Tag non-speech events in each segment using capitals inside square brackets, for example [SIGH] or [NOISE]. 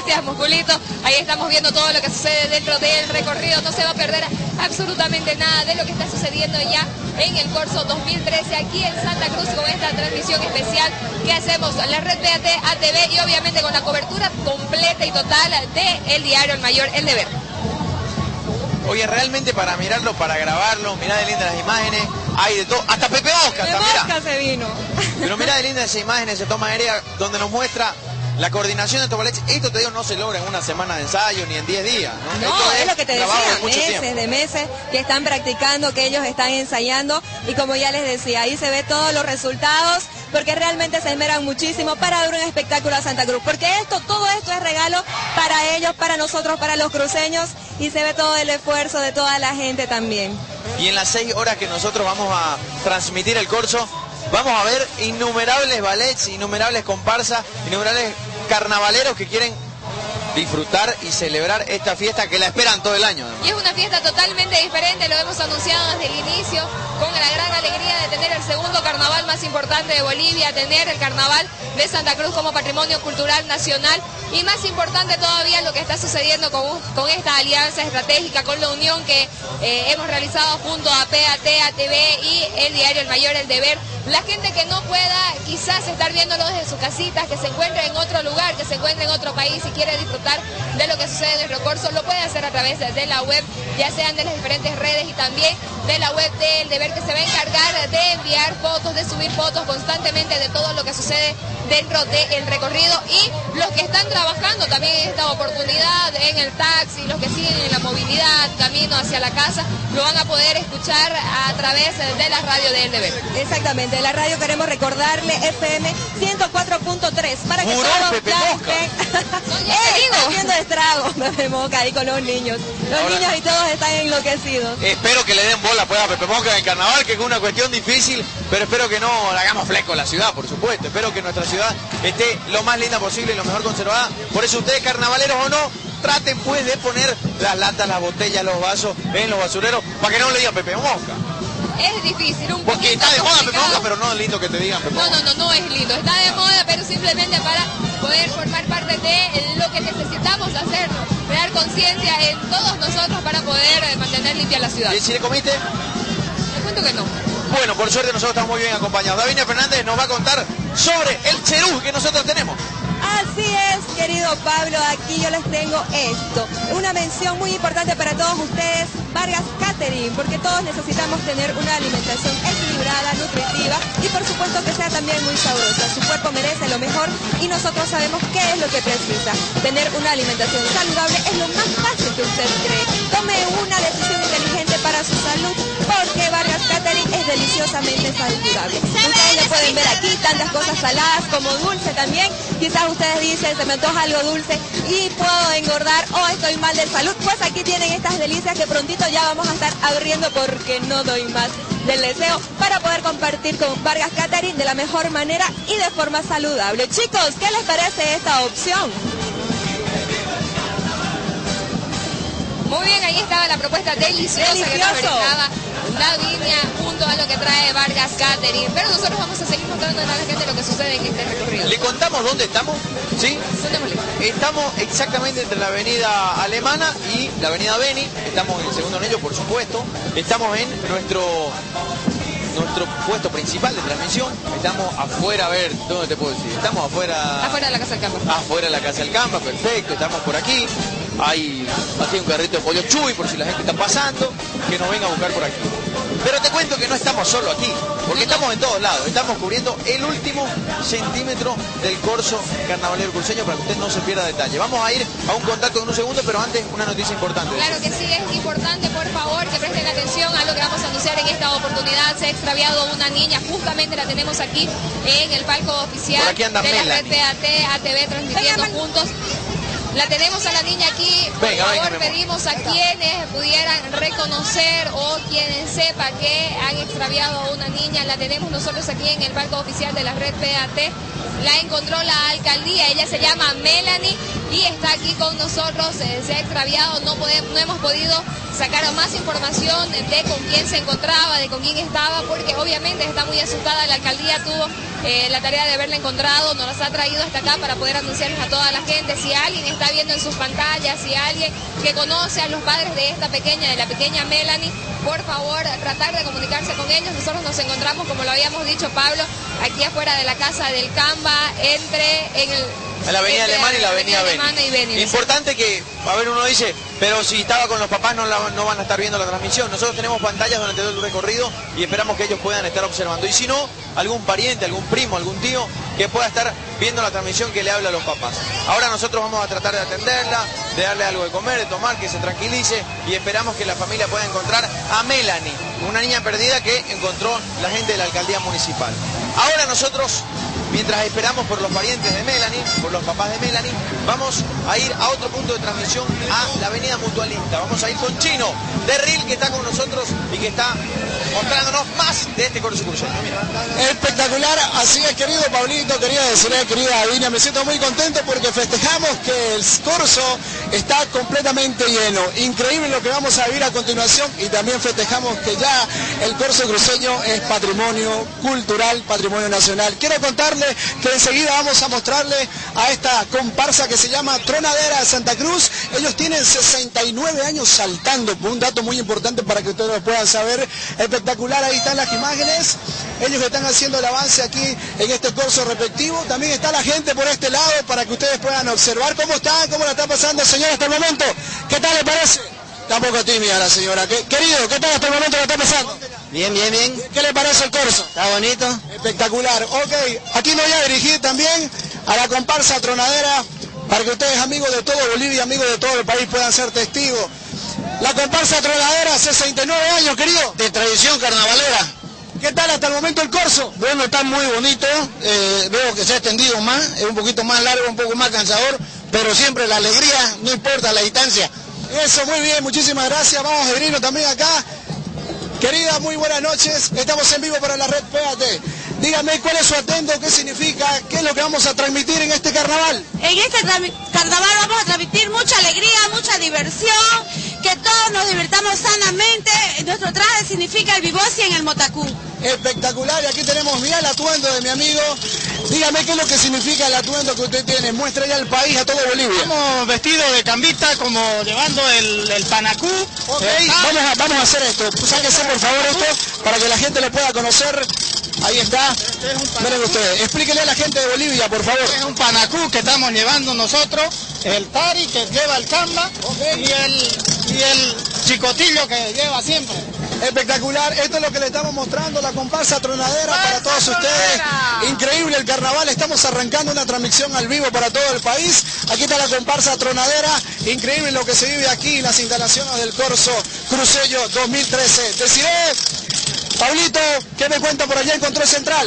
Gracias, Musculito. Ahí estamos viendo todo lo que sucede dentro del recorrido. No se va a perder absolutamente nada de lo que está sucediendo ya en el curso 2013 aquí en Santa Cruz con esta transmisión especial que hacemos la red BAT ATV y obviamente con la cobertura completa y total de el diario El Mayor El Deber. Oye, realmente para mirarlo, para grabarlo, mirá de lindas las imágenes, hay de todo, hasta Pepe Oscar, Pepe Oscar se vino. Pero mirá de lindas esas imágenes, esa toma aérea donde nos muestra la coordinación de Tobalech, esto te digo, no se logra en una semana de ensayo ni en 10 días. No, no es, lo que te decía, de meses, de meses que están practicando, que ellos están ensayando y como ya les decía, ahí se ve todos los resultados porque realmente se esmeran muchísimo para dar un espectáculo a Santa Cruz, porque esto, todo esto es regalo para ellos, para nosotros, para los cruceños y se ve todo el esfuerzo de toda la gente también. Y en las seis horas que nosotros vamos a transmitir el corso, vamos a ver innumerables ballets, innumerables comparsas, innumerables carnavaleros que quieren disfrutar y celebrar esta fiesta que la esperan todo el año. Y es una fiesta totalmente diferente, lo hemos anunciado desde el inicio, con la gran alegría de tener el segundo carnaval más importante de Bolivia, tener el carnaval de Santa Cruz como patrimonio cultural nacional y más importante todavía lo que está sucediendo con, esta alianza estratégica, con la unión que eh, hemos realizado junto a PAT, ATV y el diario El Mayor, El Deber. La gente que no pueda quizás estar viéndolo desde sus casitas, que se encuentre en otro lugar, que se encuentre en otro país y quiere disfrutar de lo que sucede en el recurso, lo puede hacer a través de la web, ya sean de las diferentes redes y también de la web del Deber que se va a encargar de enviar fotos, de subir fotos constantemente de todo lo que sucede dentro del recorrido y los que están trabajando también en esta oportunidad en el taxi, los que siguen en la movilidad, camino hacia la casa, lo van a poder escuchar a través de la radio del deber. Exactamente, la radio queremos recordarle FM 104.3 para que todos Está [LAUGHS] haciendo estrago Pepe [LAUGHS] Moca ahí con los niños. Los niños y todos están enloquecidos. Espero que le den bola pues a Pepe Moca en el carnaval, que es una cuestión difícil, pero espero que no hagamos fleco la ciudad, por supuesto. Espero que nuestra ciudad esté lo más linda posible y lo mejor conservada. Por eso ustedes, carnavaleros o no, traten pues de poner las latas, las botellas, los vasos en los basureros para que no le digan Pepe Mosca. Es difícil, un Porque está de moda pero no es lindo que te digan No, no, no, no es lindo. Está de moda, pero simplemente para poder formar parte de lo que necesitamos hacer, crear conciencia en todos nosotros para poder mantener limpia la ciudad. ¿Y si le comiste? Te cuento que no. Bueno, por suerte nosotros estamos muy bien acompañados. Davinia Fernández nos va a contar sobre el cherú que nosotros tenemos. Así es, querido Pablo, aquí yo les tengo esto. Una mención muy importante para todos ustedes, Vargas Catering, porque todos necesitamos tener una alimentación equilibrada, nutritiva y por supuesto que sea también muy sabrosa. Su cuerpo merece lo mejor y nosotros sabemos qué es lo que precisa. Tener una alimentación saludable es lo más fácil que usted cree. Tome una decisión inteligente para su salud, porque Vargas Catering es deliciosamente saludable. Ustedes lo pueden ver aquí, tantas cosas saladas como dulce también. Quizás ustedes dicen, se me antoja algo dulce y puedo engordar o estoy mal de salud. Pues aquí tienen estas delicias que prontito ya vamos a estar abriendo porque no doy más del deseo para poder compartir con Vargas Catering de la mejor manera y de forma saludable. Chicos, ¿qué les parece esta opción? Muy bien, ahí estaba la propuesta deliciosa que nos brindaba la línea junto a lo que trae Vargas Catering. Pero nosotros vamos a seguir mostrando a la gente lo que sucede en este recorrido. ¿Le contamos dónde estamos? ¿Sí? Estamos exactamente entre la avenida Alemana y la avenida Beni. Estamos en el segundo anillo, por supuesto. Estamos en nuestro nuestro puesto principal de transmisión. Estamos afuera, a ver, ¿dónde te puedo decir? Estamos afuera... Afuera de la Casa del Campa. Afuera de la Casa del Campa, perfecto. Estamos por aquí. Hay, hay un carrito de pollo chuy por si la gente está pasando, que nos venga a buscar por aquí. Pero te cuento que no estamos solo aquí, porque estamos en todos lados. Estamos cubriendo el último centímetro del corso carnavalero cruceño para que usted no se pierda detalle. Vamos a ir a un contacto en un segundo, pero antes una noticia importante. Claro que sí, es importante, por favor, que presten atención a lo que vamos a anunciar en esta oportunidad. Se ha extraviado una niña, justamente la tenemos aquí en el palco oficial de la red PAT, ATV, transmitiendo juntos la tenemos a la niña aquí. Por favor, pedimos a quienes pudieran reconocer o quienes sepa que han extraviado a una niña. La tenemos nosotros aquí en el banco oficial de la red PAT. La encontró la alcaldía. Ella se llama Melanie y está aquí con nosotros. Eh, se ha extraviado. No, podemos, no hemos podido sacar más información de con quién se encontraba, de con quién estaba, porque obviamente está muy asustada. La alcaldía tuvo eh, la tarea de haberla encontrado, nos las ha traído hasta acá para poder anunciarles a toda la gente. Si alguien está viendo en sus pantallas, si alguien que conoce a los padres de esta pequeña, de la pequeña Melanie, por favor, tratar de comunicarse con ellos. Nosotros nos encontramos, como lo habíamos dicho Pablo, aquí afuera de la casa del Camba, entre en el en la avenida Alemana y la avenida Beni. Importante que, a ver, uno dice, pero si estaba con los papás no, no van a estar viendo la transmisión. Nosotros tenemos pantallas durante todo el recorrido y esperamos que ellos puedan estar observando. Y si no, algún pariente, algún primo, algún tío que pueda estar viendo la transmisión que le habla a los papás. Ahora nosotros vamos a tratar de atenderla, de darle algo de comer, de tomar, que se tranquilice y esperamos que la familia pueda encontrar a Melanie, una niña perdida que encontró la gente de la alcaldía municipal. Ahora nosotros Mientras esperamos por los parientes de Melanie, por los papás de Melanie, vamos a ir a otro punto de transmisión, a la avenida Mutualista. Vamos a ir con Chino, de Ril, que está con nosotros y que está mostrándonos más de este corso cruceño. Espectacular, así es querido Pablito, querida decirle, querida Adina, me siento muy contento porque festejamos que el corso está completamente lleno. Increíble lo que vamos a vivir a continuación y también festejamos que ya el corso cruceño es patrimonio cultural, patrimonio nacional. Quiero contarle que enseguida vamos a mostrarle a esta comparsa que se llama Tronadera de Santa Cruz. Ellos tienen 69 años saltando, un dato muy importante para que ustedes lo puedan saber. Espectacular, ahí están las imágenes. Ellos están haciendo el avance aquí en este curso respectivo. También está la gente por este lado para que ustedes puedan observar cómo está, cómo la está pasando, señora, hasta el momento. ¿Qué tal le parece? Está un poco tímida la señora. querido, ¿qué tal hasta el momento la está pasando? Bien, bien, bien. ¿Qué le parece el corso? Está bonito. Espectacular. Ok, aquí me voy a dirigir también a la comparsa tronadera para que ustedes, amigos de todo Bolivia, amigos de todo el país, puedan ser testigos. La comparsa tronadera, 69 años, querido. De tradición carnavalera. ¿Qué tal hasta el momento el corso? Bueno, está muy bonito. Eh, veo que se ha extendido más. Es un poquito más largo, un poco más cansador. Pero siempre la alegría, no importa la distancia. Eso, muy bien. Muchísimas gracias. Vamos a venirnos también acá Querida, muy buenas noches. Estamos en vivo para la red PAT. Dígame cuál es su atento, qué significa, qué es lo que vamos a transmitir en este carnaval. En este carnaval vamos a transmitir mucha alegría, mucha diversión, que todos nos divirtamos sanamente. Nuestro traje significa el vivosi en el motacú. Espectacular, y aquí tenemos, mira el atuendo de mi amigo. Dígame qué es lo que significa el atuendo que usted tiene. Muestra ya al país, a todo Bolivia. Estamos vestidos de cambita, como llevando el, el panacú. vamos, a, vamos a hacer esto. Sáquese por favor esto para que la gente lo pueda conocer. Ahí está. Miren ustedes. Explíquele a la gente de Bolivia, por favor. Es un panacú que estamos llevando nosotros. El tari que lleva el camba. Y, el, y el chicotillo que lleva siempre. Espectacular, esto es lo que le estamos mostrando, la comparsa tronadera para todos ustedes. Increíble el carnaval, estamos arrancando una transmisión al vivo para todo el país. Aquí está la comparsa tronadera, increíble lo que se vive aquí en las instalaciones del Corso Crucello 2013. Deciré, Pablito, ¿qué me cuenta por allá en Control Central?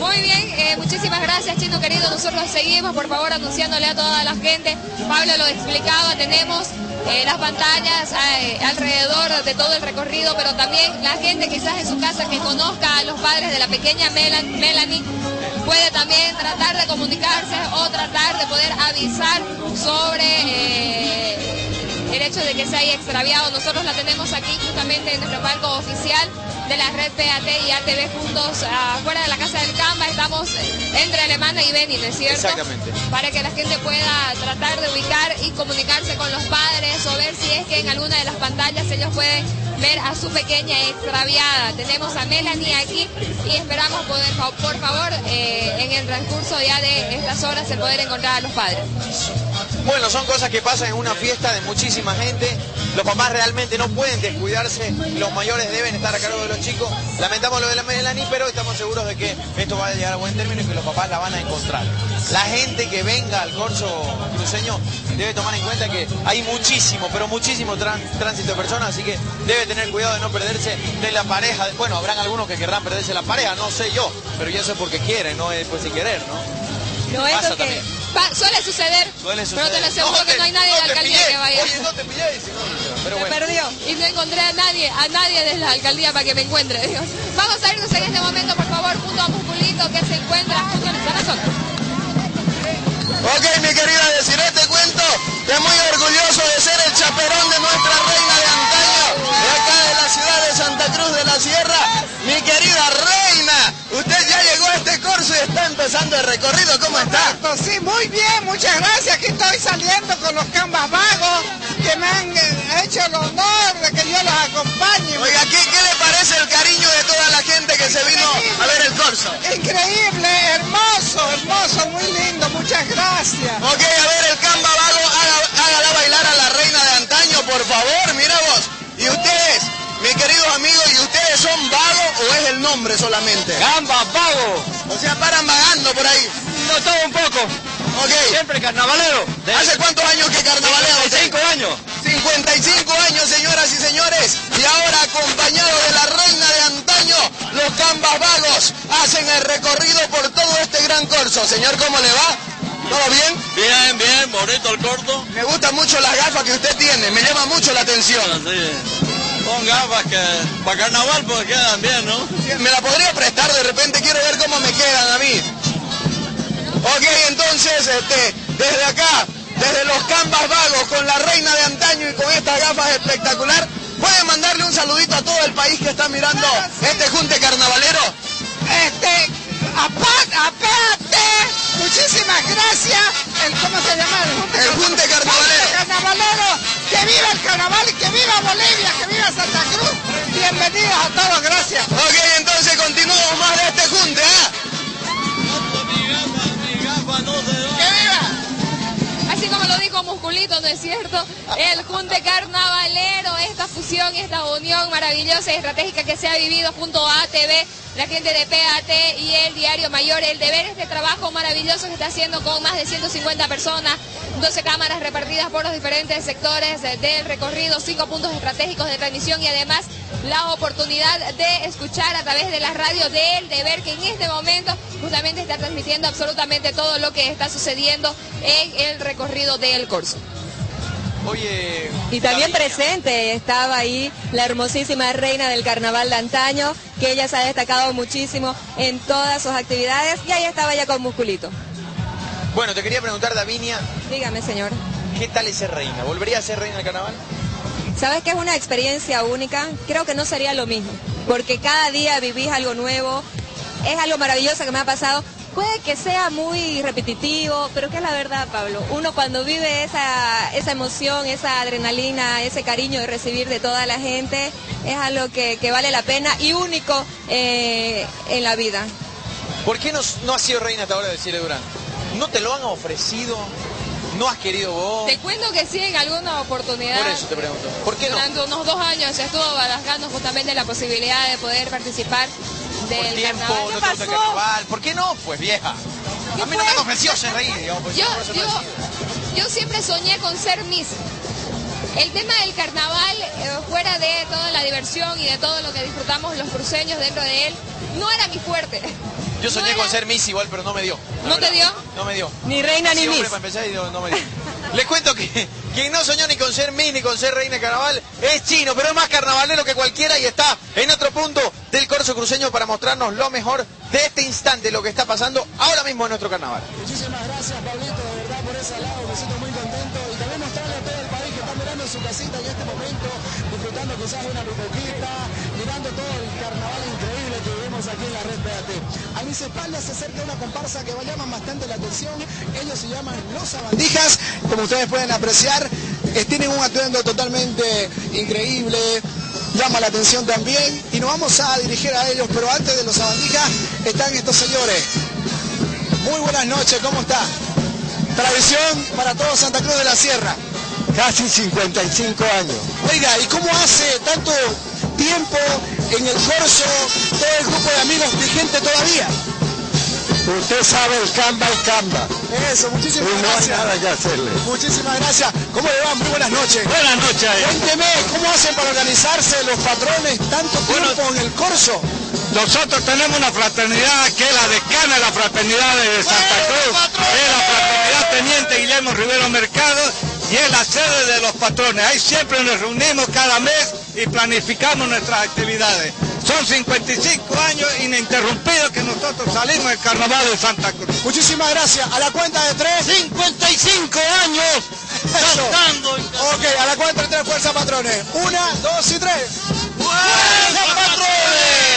Muy bien, eh, muchísimas gracias Chino querido, nosotros seguimos por favor anunciándole a toda la gente, Pablo lo explicaba, tenemos eh, las pantallas eh, alrededor de todo el recorrido, pero también la gente quizás en su casa que conozca a los padres de la pequeña Melanie puede también tratar de comunicarse o tratar de poder avisar sobre el hecho de que se haya extraviado. Nosotros la tenemos aquí justamente en nuestro palco oficial de la red PAT y ATV juntos afuera de la Casa del Camba. Estamos entre Alemana y Benin, ¿es cierto? Exactamente. Para que la gente pueda tratar de ubicar y comunicarse con los padres o ver si es que en alguna de las pantallas ellos pueden ver a su pequeña extraviada. Tenemos a Melanie aquí y esperamos poder, por favor, eh, en el transcurso ya de estas horas el poder encontrar a los padres. Bueno, son cosas que pasan en una fiesta de muchísima gente. Los papás realmente no pueden descuidarse, los mayores deben estar a cargo de los chicos. Lamentamos lo de la Melanie, pero estamos seguros de que esto va a llegar a buen término y que los papás la van a encontrar. La gente que venga al corso cruceño debe tomar en cuenta que hay muchísimo, pero muchísimo tránsito de personas, así que debe tener cuidado de no perderse de la pareja. Bueno, habrán algunos que querrán perderse la pareja, no sé yo, pero ya eso es porque quieren, no es pues sin querer, ¿no? No es Pasa que Suele suceder. Pero te lo aseguro que no hay nadie de la alcaldía que vaya. Oye. Y no. Me perdió. Y no encontré a nadie, a nadie de la alcaldía para que me encuentre. Dios. Vamos a irnos en este momento, por favor, junto a Musculito que se encuentra junto a nosotros. Ok, mi querida, decir este cuento que muy orgulloso de ser el chaperón de nuestra reina de antaño, de acá de la ciudad de Santa Cruz de la Sierra, mi querida reina empezando el recorrido, ¿cómo está? Sí, muy bien, muchas gracias. Aquí estoy saliendo con los cambas vagos que me han eh, hecho el honor de que yo los acompañe. Oiga, ¿qué, qué le parece el cariño de toda la gente que se vino a ver el corso? Increíble, hermoso, hermoso, muy lindo, muchas gracias. Ok, a ver, el Camba Vago, hágala bailar a la reina de antaño, por favor, mira vos. Y ustedes, mis queridos amigos, ¿y ustedes son vagos o es el nombre solamente? Gamba, vago. O sea, paran vagando por ahí. No todo un poco. Ok. Siempre carnavalero. De ¿Hace cuántos años que carnavalea usted? 55 años. 55 años, señoras y señores, y ahora acompañado de la reina de antaño, los cambas vagos hacen el recorrido por todo este gran corso. Señor, ¿cómo le va? ¿Todo bien? Bien, bien, bonito el corto. Me gustan mucho las gafas que usted tiene, me llama mucho la atención. Son gafas que para carnaval pues quedan bien, ¿no? ¿Me la podría prestar de repente? Quiero ver cómo me quedan a mí. Ok, entonces, este, desde acá, desde los Cambas Vagos, con la reina de antaño y con estas gafas espectacular, ¿pueden mandarle un saludito a todo el país que está mirando este junte carnavalero? Este, apa- aparte, muchísimas gracias. El, ¿Cómo se llama? El junte, El junte carnavalero. Junte carnavalero. Que viva el carnaval y que viva Bolivia, que viva Santa Cruz. Bienvenidos a todos, gracias. Ok, entonces continuamos más de este junte, ¿ah? ¡Que viva! Así lo dijo Musculito, ¿no es cierto? El junte carnavalero, esta fusión, esta unión maravillosa y estratégica que se ha vivido junto a ATV, la gente de PAT y el Diario Mayor, el deber, este trabajo maravilloso que está haciendo con más de 150 personas, 12 cámaras repartidas por los diferentes sectores del recorrido, cinco puntos estratégicos de transmisión y además la oportunidad de escuchar a través de la radio del deber que en este momento justamente está transmitiendo absolutamente todo lo que está sucediendo en el recorrido del corso. Oye. Y también presente estaba ahí la hermosísima reina del carnaval de antaño, que ella se ha destacado muchísimo en todas sus actividades y ahí estaba ya con musculito. Bueno, te quería preguntar, Davinia, Dígame, señor. ¿qué tal es ser reina? ¿Volvería a ser reina del carnaval? ¿Sabes que es una experiencia única? Creo que no sería lo mismo, porque cada día vivís algo nuevo, es algo maravilloso que me ha pasado. Puede que sea muy repetitivo, pero que es la verdad, Pablo. Uno cuando vive esa, esa emoción, esa adrenalina, ese cariño de recibir de toda la gente, es algo que, que vale la pena y único eh, en la vida. ¿Por qué no, no has sido reina hasta ahora de Cielo Durán? ¿No te lo han ofrecido? ¿No has querido vos? Te cuento que sí en alguna oportunidad. Por eso te pregunto. ¿Por qué no? Durante unos dos años se estuvo barajando justamente la posibilidad de poder participar del Por tiempo. ¿Por qué no? Pues vieja. ¿Qué A mí no me ser reina, digamos. pues, Yo, por eso yo, yo siempre soñé con ser Miss. El tema del carnaval, eh, fuera de toda la diversión y de todo lo que disfrutamos los cruceños dentro de él, no era mi fuerte. Yo soñé No con ser Miss igual, pero no me dio. ¿No te dio? No me dio. Ni reina ni miss. para empezar, y no me dio. Les cuento que quien no soñó ni con ser Miss ni con ser reina de carnaval es chino, pero es más carnavalero que cualquiera y está en otro punto del corso cruceño para mostrarnos lo mejor de este instante, lo que está pasando ahora mismo en nuestro carnaval. Muchísimas gracias, Pablito, de verdad, por ese lado. Me siento muy contento su casita en este momento, disfrutando quizás una lupoquita, mirando todo el carnaval increíble que vivimos aquí en la red PAT. A mis espaldas se acerca una comparsa que llaman bastante la atención. Ellos se llaman Los Sabandijas. Como ustedes pueden apreciar, eh, tienen un atuendo totalmente increíble, llama la atención también. Y nos vamos a dirigir a ellos, pero antes de los Sabandijas están estos señores. Muy buenas noches, ¿cómo está? Tradición para todo Santa Cruz de la Sierra. Casi 55 años. Oiga, ¿y cómo hace tanto tiempo en el corso todo el grupo de amigos vigente todavía? Usted sabe el camba el camba. Eso, Y muchísimas no hay gracias. nada que hacerle. Muchísimas gracias. ¿Cómo le va? Muy buenas noches. Buenas noches. Cuénteme, ¿cómo hacen para organizarse los patrones tanto Bueno, tiempo en el corso? Nosotros tenemos una fraternidad que es la decana de la fraternidad de Santa Cruz. Teniente Guillermo Rivero Mercado y es la sede de los patrones. Ahí siempre nos reunimos cada mes y planificamos nuestras actividades. Son 55 años ininterrumpidos que nosotros salimos del carnaval de Santa Cruz. Muchísimas gracias. A la cuenta de tres. 55 años cantando. Ok, a la cuenta de tres fuerza patrones. Una, dos y tres. ¡Fuerza, patrón!